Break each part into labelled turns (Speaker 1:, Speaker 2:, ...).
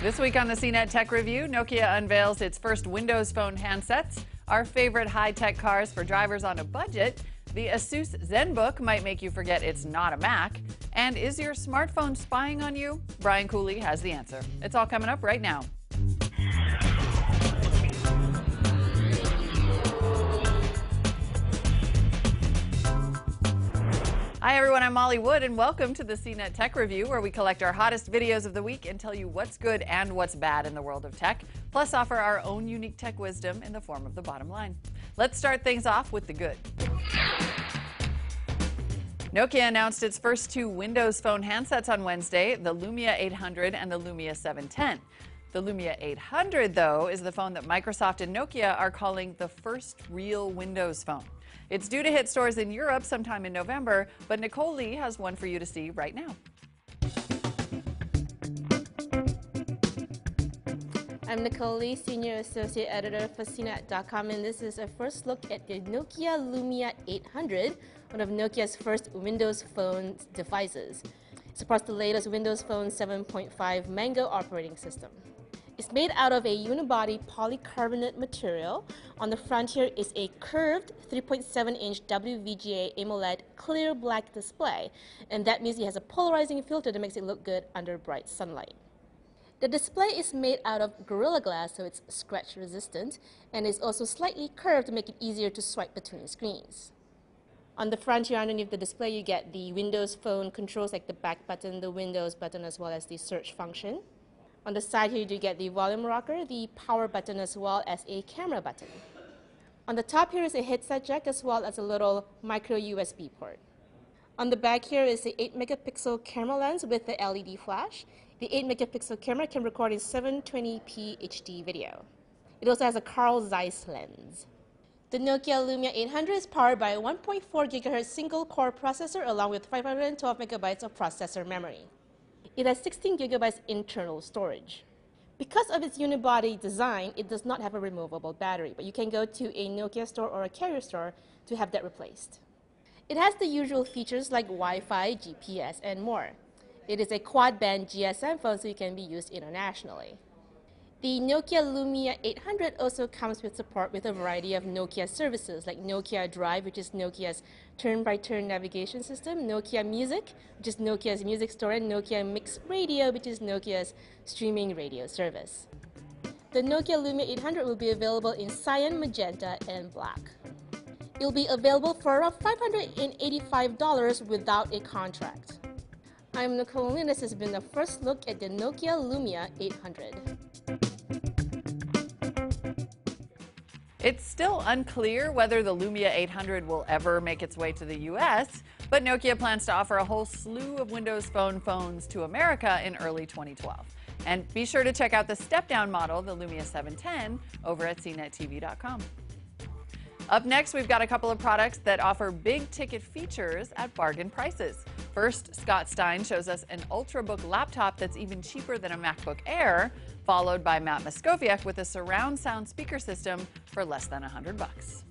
Speaker 1: This week on the CNET Tech Review, Nokia unveils its first Windows Phone handsets, our favorite high-tech cars for drivers on a budget, the Asus ZenBook might make you forget it's not a Mac, and is your smartphone spying on you? Brian Cooley has the answer. It's all coming up right now. Hi everyone, I'm Molly Wood and welcome to the CNET Tech Review where we collect our hottest videos of the week and tell you what's good and what's bad in the world of tech, plus offer our own unique tech wisdom in the form of the bottom line. Let's start things off with the good. Nokia announced its first two Windows Phone handsets on Wednesday, the Lumia 800 and the Lumia 710. The Lumia 800, though, is the phone that Microsoft and Nokia are calling the first real Windows phone. It's due to hit stores in Europe sometime in November, but Nicole Lee has one for you to see right now.
Speaker 2: I'm Nicole Lee, Senior Associate Editor for CNET.com, and this is a first look at the Nokia Lumia 800, one of Nokia's first Windows Phone devices. It supports the latest Windows Phone 7.5 Mango operating system. It's made out of a unibody polycarbonate material. On the front here is a curved 3.7-inch WVGA AMOLED clear black display, and that means it has a polarizing filter that makes it look good under bright sunlight. The display is made out of Gorilla Glass, so it's scratch resistant, and is also slightly curved to make it easier to swipe between screens. On the front here underneath the display, you get the Windows Phone controls like the back button, the Windows button, as well as the search function. On the side here, you get the volume rocker, the power button, as well as a camera button. On the top here is a headset jack, as well as a little micro USB port. On the back here is the 8 megapixel camera lens with the LED flash. The 8 megapixel camera can record in 720p HD video. It also has a Carl Zeiss lens. The Nokia Lumia 800 is powered by a 1.4 GHz single core processor along with 512 megabytes of processor memory. It has 16 gigabytes internal storage. Because of its unibody design, it does not have a removable battery, but you can go to a Nokia store or a carrier store to have that replaced. It has the usual features like Wi-Fi, GPS, and more. It is a quad-band GSM phone, so it can be used internationally. The Nokia Lumia 800 also comes with support with a variety of Nokia services like Nokia Drive, which is Nokia's turn-by-turn -turn navigation system, Nokia Music, which is Nokia's music store, and Nokia Mix Radio, which is Nokia's streaming radio service. The Nokia Lumia 800 will be available in cyan, magenta, and black. It will be available for around $585 without a contract. I'm Nicole and this has been the first look at the Nokia Lumia 800.
Speaker 1: It's still unclear whether the Lumia 800 will ever make its way to the US, but Nokia plans to offer a whole slew of Windows Phone phones to America in early 2012. And be sure to check out the step-down model, the Lumia 710, over at cnettv.com. Up next, we've got a couple of products that offer big ticket features at bargain prices. First, Scott Stein shows us an Ultrabook laptop that's even cheaper than a MacBook Air, followed by Matt Moskovciak with a surround sound speaker system for less than 100 bucks.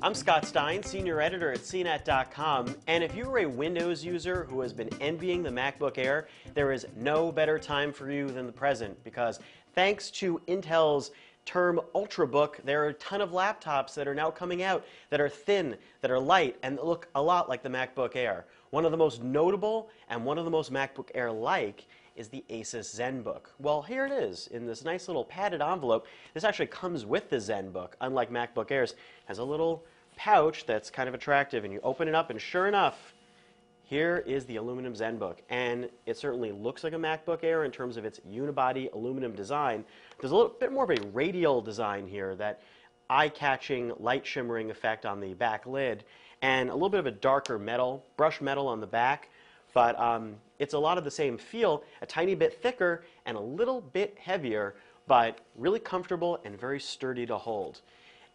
Speaker 3: I'm Scott Stein, senior editor at CNET.com, and if you are a Windows user who has been envying the MacBook Air, there is no better time for you than the present because thanks to Intel's term Ultrabook, there are a ton of laptops that are now coming out that are thin, that are light, and look a lot like the MacBook Air. One of the most notable and one of the most MacBook Air-like is the Asus ZenBook. Well, here it is in this nice little padded envelope. This actually comes with the ZenBook, unlike MacBook Airs. It has a little pouch that's kind of attractive, and you open it up, and sure enough, here is the aluminum ZenBook, and it certainly looks like a MacBook Air in terms of its unibody aluminum design. There's a little bit more of a radial design here, that eye-catching, light shimmering effect on the back lid, and a little bit of a darker metal, brushed metal on the back, but um, it's a lot of the same feel, a tiny bit thicker and a little bit heavier, but really comfortable and very sturdy to hold.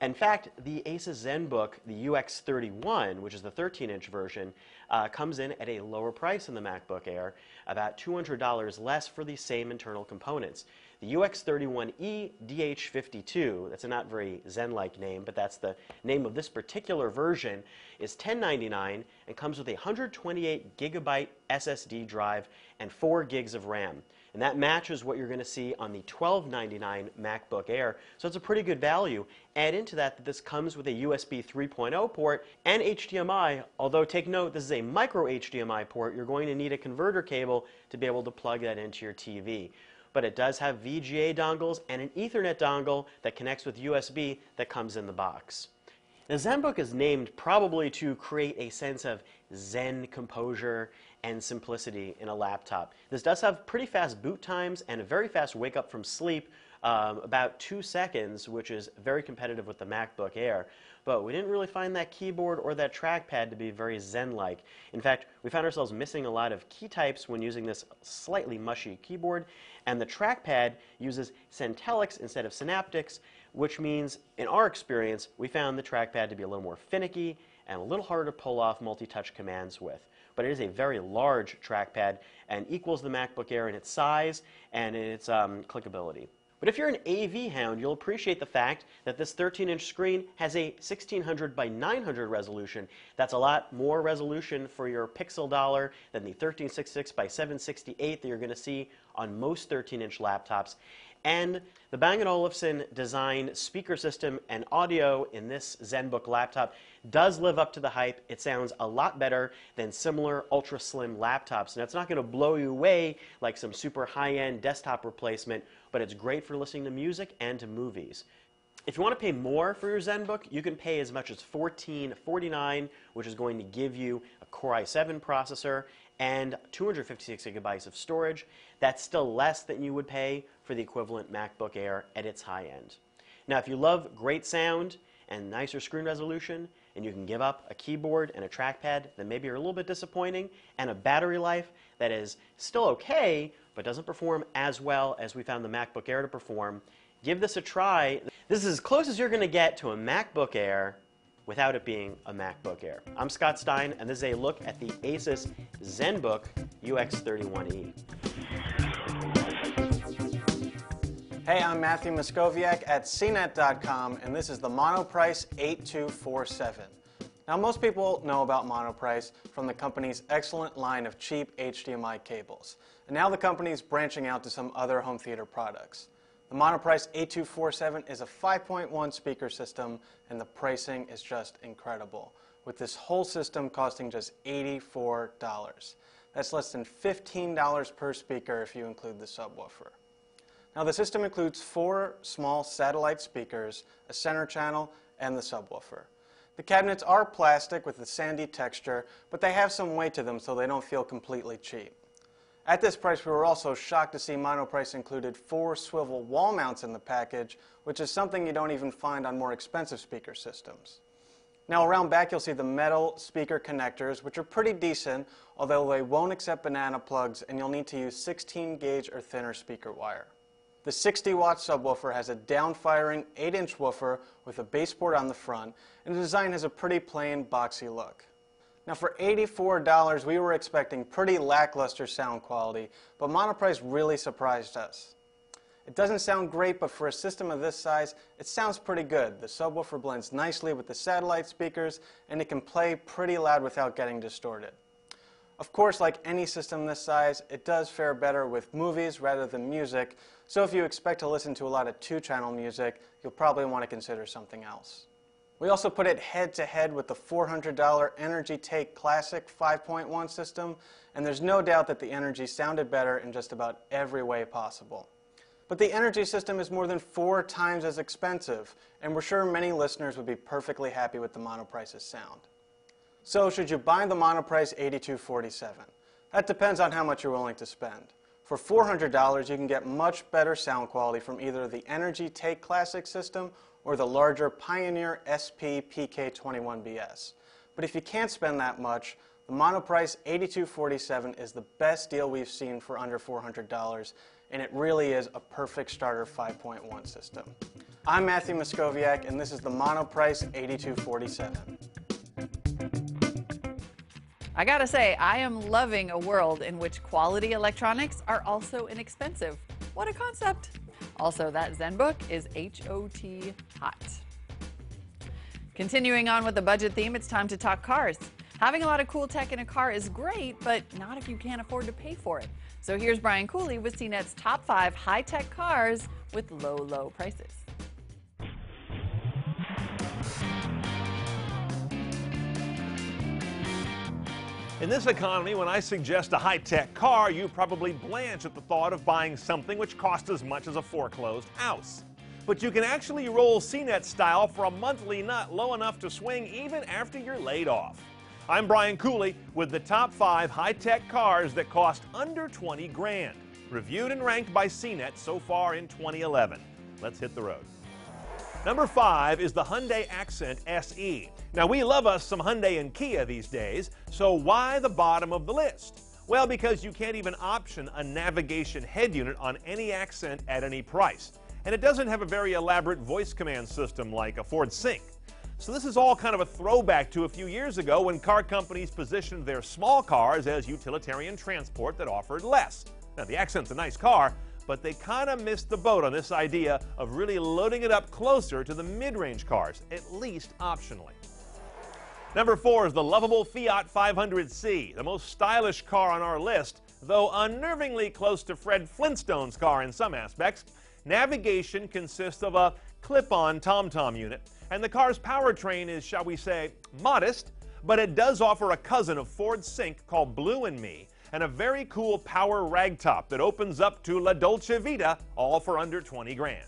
Speaker 3: In fact, the Asus ZenBook, the UX31, which is the 13-inch version, uh, comes in at a lower price than the MacBook Air, about $200 less for the same internal components. The UX31E DH52, that's a not very Zen-like name, but that's the name of this particular version, is 1099 and comes with a 128 gigabyte SSD drive and 4 gigs of RAM. And that matches what you're going to see on the 1299 MacBook Air, so it's a pretty good value. Add into that that this comes with a USB 3.0 port and HDMI, although take note this is a micro HDMI port, you're going to need a converter cable to be able to plug that into your TV. But it does have VGA dongles and an Ethernet dongle that connects with USB that comes in the box. The ZenBook is named probably to create a sense of Zen composure and simplicity in a laptop. This does have pretty fast boot times and a very fast wake up from sleep, um, about two seconds, which is very competitive with the MacBook Air. But we didn't really find that keyboard or that trackpad to be very Zen-like. In fact, we found ourselves missing a lot of key types when using this slightly mushy keyboard, and the trackpad uses Sentelic instead of Synaptics, which means, in our experience, we found the trackpad to be a little more finicky and a little harder to pull off multi-touch commands with but it is a very large trackpad and equals the MacBook Air in its size and in its um, clickability. But if you're an AV hound, you'll appreciate the fact that this 13-inch screen has a 1600 by 900 resolution. That's a lot more resolution for your pixel dollar than the 1366 by 768 that you're going to see on most 13-inch laptops. And the Bang & Olufsen design speaker system and audio in this ZenBook laptop does live up to the hype. It sounds a lot better than similar ultra slim laptops. Now, it's not going to blow you away like some super high-end desktop replacement, but it's great for listening to music and to movies. If you want to pay more for your ZenBook, you can pay as much as $14.49, which is going to give you a Core i7 processor and 256 gigabytes of storage. That's still less than you would pay for the equivalent MacBook Air at its high end. Now, if you love great sound and nicer screen resolution, and you can give up a keyboard and a trackpad that maybe are a little bit disappointing, and a battery life that is still okay, but doesn't perform as well as we found the MacBook Air to perform, give this a try. This is as close as you're going to get to a MacBook Air without it being a MacBook Air. I'm Scott Stein, and this is a look at the Asus ZenBook UX31E.
Speaker 4: Hey, I'm Matthew Moskovciak at CNET.com, and this is the Monoprice 8247. Now, most people know about Monoprice from the company's excellent line of cheap HDMI cables. And now the company is branching out to some other home theater products. The Monoprice 8247 is a 5.1 speaker system, and the pricing is just incredible, with this whole system costing just $84. That's less than $15 per speaker if you include the subwoofer. Now the system includes four small satellite speakers, a center channel, and the subwoofer. The cabinets are plastic with a sandy texture, but they have some weight to them so they don't feel completely cheap. At this price, we were also shocked to see Monoprice included four swivel wall mounts in the package, which is something you don't even find on more expensive speaker systems. Now around back you'll see the metal speaker connectors, which are pretty decent, although they won't accept banana plugs and you'll need to use 16 gauge or thinner speaker wire. The 60 watt subwoofer has a downfiring 8 inch woofer with a baseboard on the front, and the design has a pretty plain, boxy look. Now for $84, we were expecting pretty lackluster sound quality, but Monoprice really surprised us. It doesn't sound great, but for a system of this size, it sounds pretty good. The subwoofer blends nicely with the satellite speakers, and it can play pretty loud without getting distorted. Of course, like any system this size, it does fare better with movies rather than music, so if you expect to listen to a lot of two-channel music, you'll probably want to consider something else. We also put it head-to-head with the $400 Energy Take Classic 5.1 system, and there's no doubt that the Energy sounded better in just about every way possible. But the Energy system is more than four times as expensive, and we're sure many listeners would be perfectly happy with the Monoprice's sound. So should you buy the Monoprice 8247? That depends on how much you're willing to spend. For $400, you can get much better sound quality from either the Energy Take Classic system or the larger Pioneer SP PK21BS. But if you can't spend that much, the Monoprice 8247 is the best deal we've seen for under $400, and it really is a perfect starter 5.1 system. I'm Matthew Moskovciak, and this is the Monoprice 8247.
Speaker 1: I gotta say, I am loving a world in which quality electronics are also inexpensive. What a concept! Also, that ZenBook is H-O-T hot. Continuing on with the budget theme, it's time to talk cars. Having a lot of cool tech in a car is great, but not if you can't afford to pay for it. So here's Brian Cooley with CNET's top five high-tech cars with low, low prices.
Speaker 5: In this economy, when I suggest a high tech car, you probably blanch at the thought of buying something which costs as much as a foreclosed house. But you can actually roll CNET style for a monthly nut low enough to swing even after you're laid off. I'm Brian Cooley with the top five high tech cars that cost under 20 grand, reviewed and ranked by CNET so far in 2011. Let's hit the road. Number five is the Hyundai Accent SE. Now, we love us some Hyundai and Kia these days, so why the bottom of the list? Well, because you can't even option a navigation head unit on any Accent at any price. And it doesn't have a very elaborate voice command system like a Ford Sync. So this is all kind of a throwback to a few years ago when car companies positioned their small cars as utilitarian transport that offered less. Now, the Accent's a nice car, but they kind of missed the boat on this idea of really loading it up closer to the mid-range cars, at least optionally. Number four is the lovable Fiat 500C, the most stylish car on our list, though unnervingly close to Fred Flintstone's car in some aspects. Navigation consists of a clip-on TomTom unit, and the car's powertrain is, shall we say, modest, but it does offer a cousin of Ford Sync called Blue and Me, and a very cool power ragtop that opens up to La Dolce Vita, all for under 20 grand.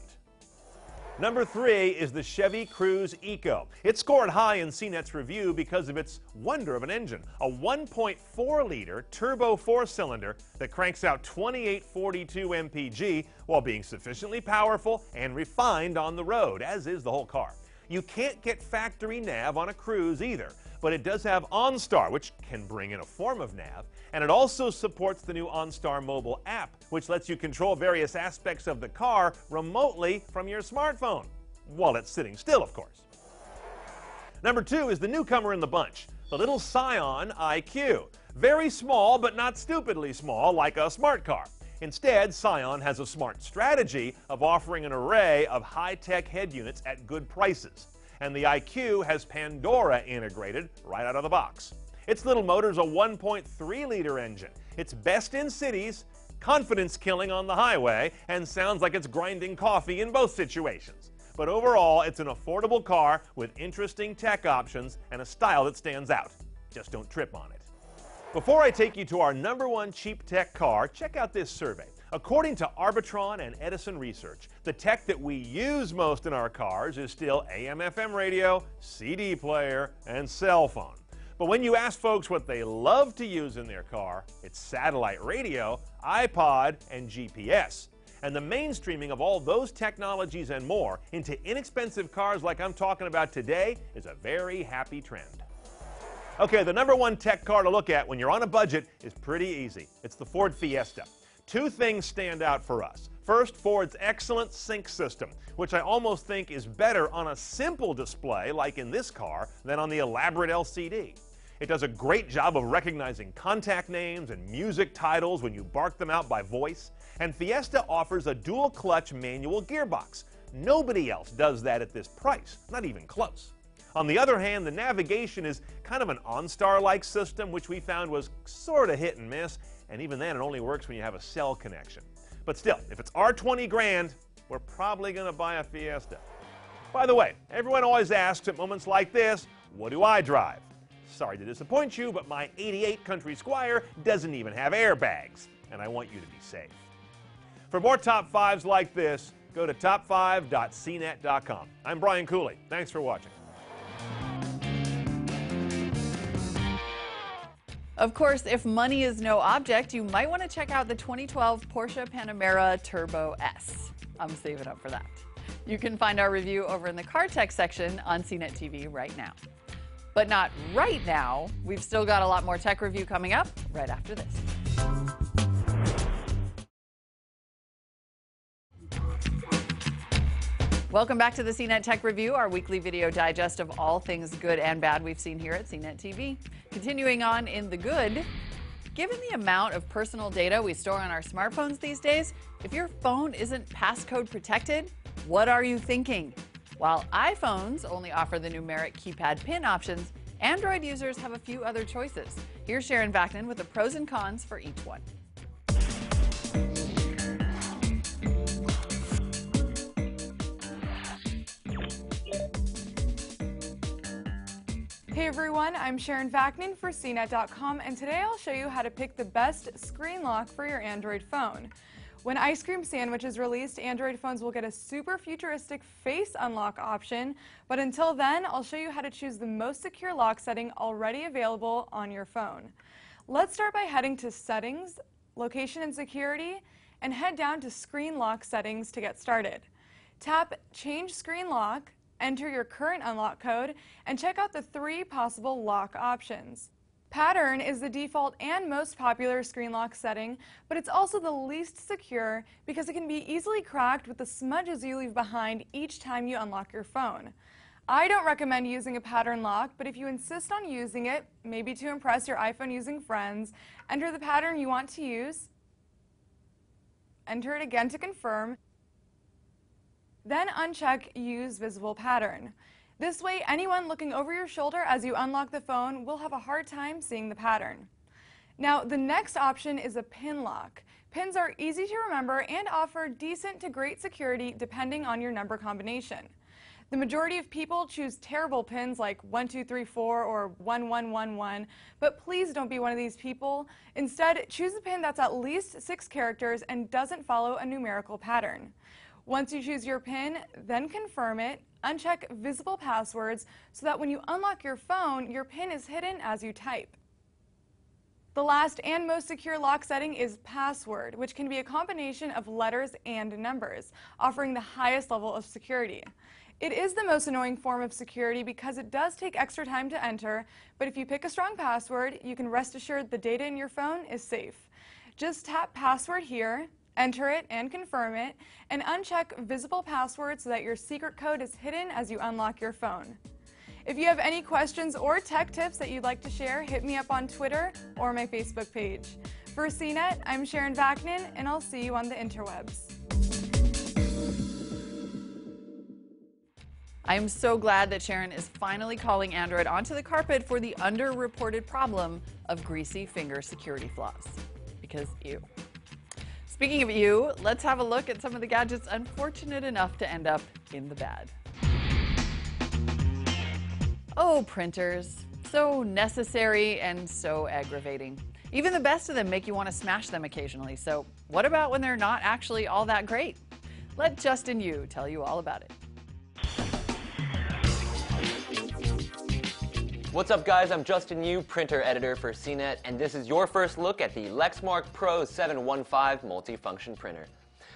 Speaker 5: Number three is the Chevy Cruze Eco. It scored high in CNET's review because of its wonder of an engine, a 1.4 liter turbo four cylinder that cranks out 2842 mpg while being sufficiently powerful and refined on the road, as is the whole car. You can't get factory nav on a Cruze either, but it does have OnStar, which can bring in a form of nav, and it also supports the new OnStar mobile app, which lets you control various aspects of the car remotely from your smartphone, while it's sitting still, of course. Number two is the newcomer in the bunch, the little Scion IQ. Very small, but not stupidly small, like a smart car. Instead, Scion has a smart strategy of offering an array of high tech head units at good prices. And the IQ has Pandora integrated right out of the box. Its little motor's a 1.3 liter engine. It's best in cities, confidence killing on the highway, and sounds like it's grinding coffee in both situations. But overall, it's an affordable car with interesting tech options and a style that stands out. Just don't trip on it. Before I take you to our number one cheap tech car, check out this survey. According to Arbitron and Edison Research, the tech that we use most in our cars is still AM FM radio, CD player, and cell phone. But when you ask folks what they love to use in their car, it's satellite radio, iPod, and GPS. And the mainstreaming of all those technologies and more into inexpensive cars like I'm talking about today is a very happy trend. Okay, the number one tech car to look at when you're on a budget is pretty easy. It's the Ford Fiesta. Two things stand out for us. First, Ford's excellent sync system, which I almost think is better on a simple display like in this car than on the elaborate LCD. It does a great job of recognizing contact names and music titles when you bark them out by voice. And Fiesta offers a dual clutch manual gearbox. Nobody else does that at this price, not even close. On the other hand, the navigation is kind of an OnStar like system, which we found was sort of hit and miss, and even then it only works when you have a cell connection. But still, if it's our 20 grand, we're probably going to buy a Fiesta. By the way, everyone always asks at moments like this, what do I drive? Sorry to disappoint you, but my 88 Country Squire doesn't even have airbags, and I want you to be safe. For more top fives like this, go to top5.cnet.com. I'm Brian Cooley. Thanks for watching.
Speaker 1: Of course, if money is no object, you might want to check out the 2012 Porsche Panamera Turbo S. I'm saving up for that. You can find our review over in the car tech section on CNET TV right now. But not right now. We've still got a lot more tech review coming up right after this. Welcome back to the CNET Tech Review, our weekly video digest of all things good and bad we've seen here at CNET TV. Continuing on in the good, Given the amount of personal data we store on our smartphones these days, if your phone isn't passcode protected, what are you thinking? While iPhones only offer the numeric keypad pin options, Android users have a few other choices. Here's Sharon Vaknin with the pros and cons for each one.
Speaker 6: Hey everyone, I'm Sharon Vaknin for CNET.com and today I'll show you how to pick the best screen lock for your Android phone. When Ice Cream Sandwich is released, Android phones will get a super futuristic face unlock option, but until then, I'll show you how to choose the most secure lock setting already available on your phone. Let's start by heading to Settings, Location and Security, and head down to Screen Lock Settings to get started. Tap Change Screen Lock, enter your current unlock code, and check out the three possible lock options. Pattern is the default and most popular screen lock setting, but it's also the least secure because it can be easily cracked with the smudges you leave behind each time you unlock your phone. I don't recommend using a pattern lock, but if you insist on using it, maybe to impress your iPhone using friends, enter the pattern you want to use, enter it again to confirm, then uncheck Use Visible Pattern. This way, anyone looking over your shoulder as you unlock the phone will have a hard time seeing the pattern. Now, the next option is a pin lock. Pins are easy to remember and offer decent to great security depending on your number combination. The majority of people choose terrible pins like 1234 or 1111, but please don't be one of these people. Instead, choose a pin that's at least six characters and doesn't follow a numerical pattern. Once you choose your PIN, then confirm it, uncheck visible passwords so that when you unlock your phone, your PIN is hidden as you type. The last and most secure lock setting is password, which can be a combination of letters and numbers, offering the highest level of security. It is the most annoying form of security because it does take extra time to enter, but if you pick a strong password, you can rest assured the data in your phone is safe. Just tap password here, enter it and confirm it, and uncheck visible passwords so that your secret code is hidden as you unlock your phone. If you have any questions or tech tips that you'd like to share, hit me up on Twitter or my Facebook page. For CNET, I'm Sharon Vaknin, and I'll see you on the interwebs.
Speaker 1: I'm so glad that Sharon is finally calling Android onto the carpet for the underreported problem of greasy finger security flaws. Because ew. Speaking of you, let's have a look at some of the gadgets unfortunate enough to end up in the bad. Oh, printers. So necessary and so aggravating. Even the best of them make you want to smash them occasionally. So, what about when they're not actually all that great? Let Justin Yu tell you all about it.
Speaker 7: What's up guys, I'm Justin Yu, printer editor for CNET, and this is your first look at the Lexmark Pro 715 multifunction printer.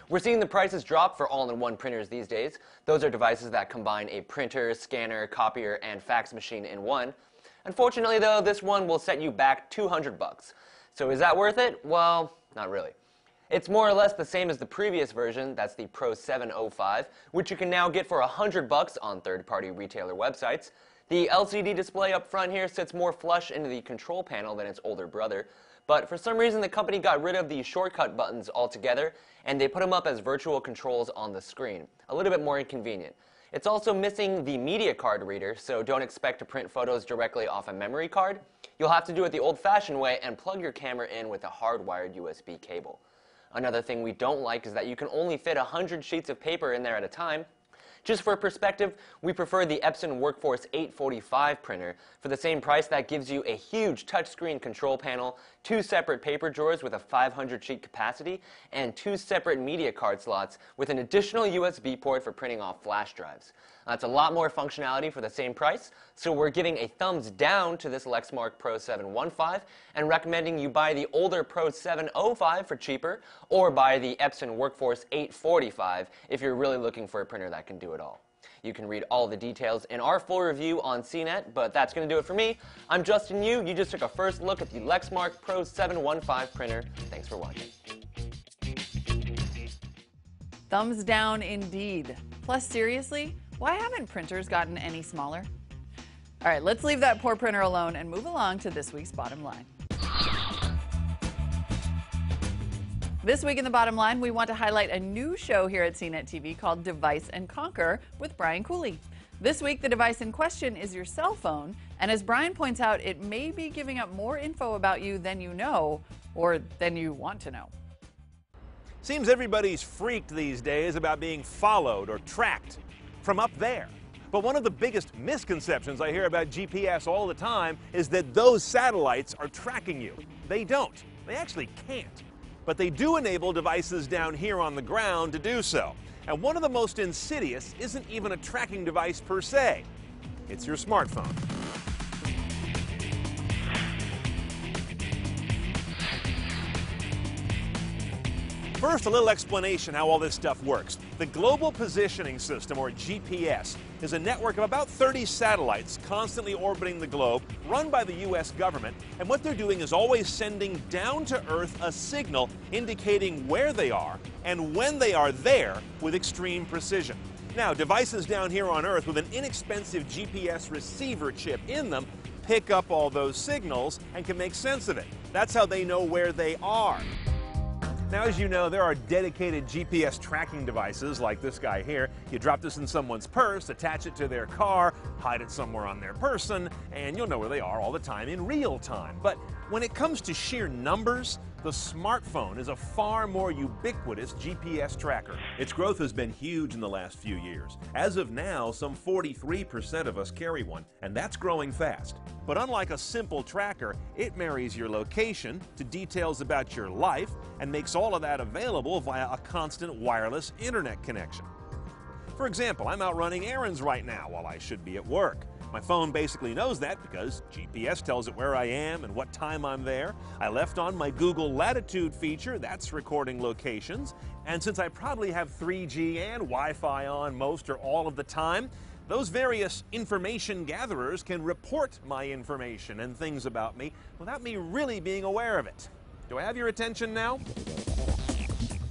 Speaker 7: We're seeing the prices drop for all-in-one printers these days. Those are devices that combine a printer, scanner, copier, and fax machine in one. Unfortunately though, this one will set you back 200 bucks. So is that worth it? Well, not really. It's more or less the same as the previous version, that's the Pro 705, which you can now get for 100 bucks on third-party retailer websites. The LCD display up front here sits more flush into the control panel than its older brother, but for some reason the company got rid of the shortcut buttons altogether and they put them up as virtual controls on the screen. A little bit more inconvenient. It's also missing the media card reader, so don't expect to print photos directly off a memory card. You'll have to do it the old-fashioned way and plug your camera in with a hardwired USB cable. Another thing we don't like is that you can only fit 100 sheets of paper in there at a time, just for perspective, we prefer the Epson Workforce 845 printer. For the same price, that gives you a huge touchscreen control panel, two separate paper drawers with a 500 sheet capacity, and two separate media card slots with an additional USB port for printing off flash drives. Uh, that's a lot more functionality for the same price, so we're giving a thumbs down to this Lexmark Pro 715 and recommending you buy the older Pro 705 for cheaper or buy the Epson Workforce 845 if you're really looking for a printer that can do it all. You can read all the details in our full review on CNET, but that's going to do it for me. I'm Justin Yu. You just took a first look at the Lexmark Pro 715 printer. Thanks for watching.
Speaker 1: Thumbs down indeed. Plus, seriously, why haven't printers gotten any smaller? All right, let's leave that poor printer alone and move along to this week's bottom line. This week in the bottom line, we want to highlight a new show here at CNET TV called Device and Conquer with Brian Cooley. This week, the device in question is your cell phone, and as Brian points out, it may be giving up more info about you than you know or than you want to know.
Speaker 5: Seems everybody's freaked these days about being followed or tracked from up there. But one of the biggest misconceptions I hear about GPS all the time is that those satellites are tracking you. They don't. They actually can't but they do enable devices down here on the ground to do so. And one of the most insidious isn't even a tracking device per se, it's your smartphone. First, a little explanation how all this stuff works. The Global Positioning System, or GPS, is a network of about 30 satellites constantly orbiting the globe, run by the U.S. government. And what they're doing is always sending down to Earth a signal indicating where they are and when they are there with extreme precision. Now, devices down here on Earth with an inexpensive GPS receiver chip in them pick up all those signals and can make sense of it. That's how they know where they are. Now, as you know, there are dedicated GPS tracking devices like this guy here. You drop this in someone's purse, attach it to their car, hide it somewhere on their person, and you'll know where they are all the time in real time. But when it comes to sheer numbers, the smartphone is a far more ubiquitous GPS tracker. Its growth has been huge in the last few years. As of now, some 43% of us carry one, and that's growing fast. But unlike a simple tracker, it marries your location to details about your life and makes all of that available via a constant wireless internet connection. For example, I'm out running errands right now while I should be at work. My phone basically knows that because GPS tells it where I am and what time I'm there. I left on my Google Latitude feature, that's recording locations. And since I probably have 3G and Wi Fi on most or all of the time, those various information gatherers can report my information and things about me without me really being aware of it. Do I have your attention now?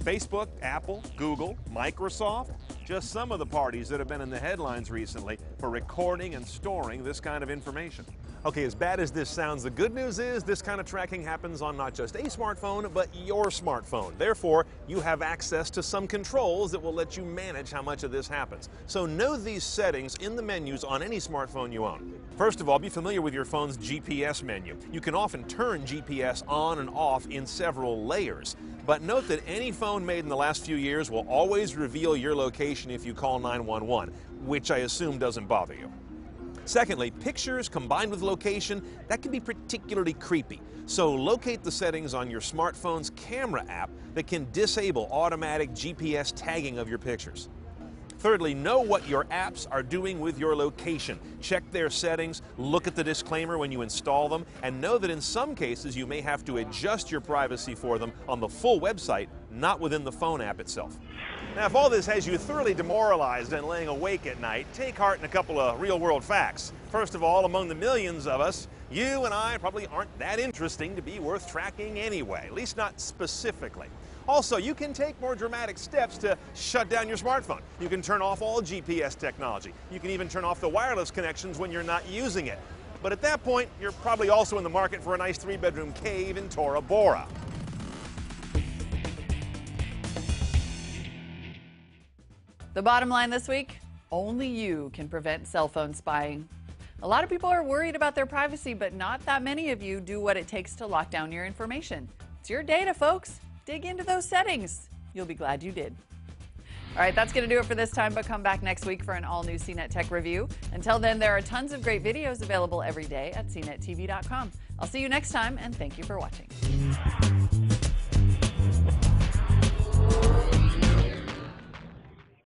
Speaker 5: Facebook, Apple, Google, Microsoft, just some of the parties that have been in the headlines recently for recording and storing this kind of information. Okay, as bad as this sounds, the good news is this kind of tracking happens on not just a smartphone, but your smartphone. Therefore, you have access to some controls that will let you manage how much of this happens. So know these settings in the menus on any smartphone you own. First of all, be familiar with your phone's GPS menu. You can often turn GPS on and off in several layers. But note that any phone made in the last few years will always reveal your location if you call 911, which I assume doesn't bother you. Secondly, pictures combined with location, that can be particularly creepy. So locate the settings on your smartphone's camera app that can disable automatic GPS tagging of your pictures. Thirdly, know what your apps are doing with your location. Check their settings, look at the disclaimer when you install them, and know that in some cases you may have to adjust your privacy for them on the full website, not within the phone app itself. Now, if all this has you thoroughly demoralized and laying awake at night, take heart in a couple of real world facts. First of all, among the millions of us, you and I probably aren't that interesting to be worth tracking anyway, at least not specifically. Also, you can take more dramatic steps to shut down your smartphone. You can turn off all GPS technology. You can even turn off the wireless connections when you're not using it. But at that point, you're probably also in the market for a nice three bedroom cave in Tora Bora.
Speaker 1: The bottom line this week only you can prevent cell phone spying. A lot of people are worried about their privacy, but not that many of you do what it takes to lock down your information. It's your data, folks. Dig into those settings. You'll be glad you did. All right, that's going to do it for this time, but come back next week for an all new CNET Tech review. Until then, there are tons of great videos available every day at cnettv.com. I'll see you next time, and thank you for watching.